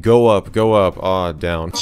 Go up, go up. Ah, down.